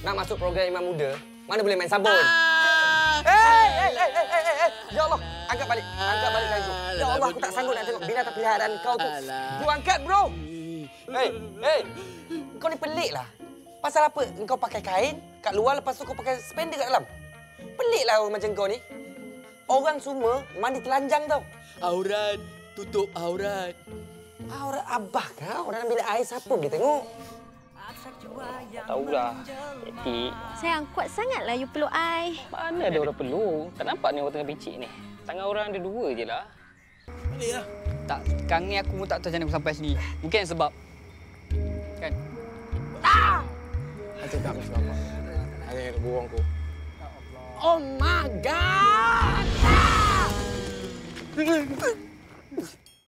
nak masuk program Imam Muda, mana boleh main sabun? Ah. Hei, hei, hei, hei, hei, hei. Ya Allah, angkat balik. Angkat balik kain tu. Ya Allah, aku tak sanggup nak tengok binatang peliharaan kau tu. Bro, angkat, bro. Hei, hei. Kau ni pelik lah. Pasal apa kau pakai kain kat luar lepas tu kau pakai spender kat dalam? Pelik lah orang macam kau ni. Orang semua mandi telanjang tau. Aurat, tutup aurat. Aurat abah kau dalam bilik air siapa boleh tengok? Tahulah. Etik. Sayang, kuat sangatlah you peluk I. Mana ada orang perlu? Tak nampak ni orang tengah picit ni. Tangan orang ada dua je lah. Baliklah. Tak, sekarang ni aku pun tak tahu macam mana aku sampai sini. Mungkin sebab. Kan? Nanti tak mesti apa. Hanya nak buang kau. Oh my god!